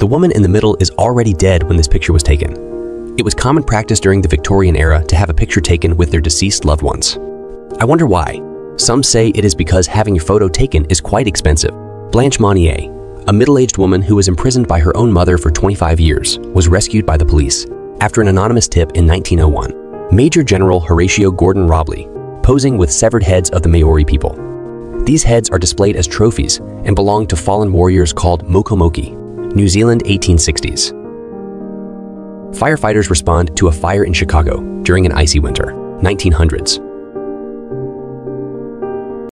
The woman in the middle is already dead when this picture was taken. It was common practice during the Victorian era to have a picture taken with their deceased loved ones. I wonder why. Some say it is because having your photo taken is quite expensive. Blanche Monnier, a middle-aged woman who was imprisoned by her own mother for 25 years, was rescued by the police after an anonymous tip in 1901. Major General Horatio Gordon Robley, posing with severed heads of the Maori people. These heads are displayed as trophies and belong to fallen warriors called Mokomokai, New Zealand 1860s. Firefighters respond to a fire in Chicago during an icy winter, 1900s.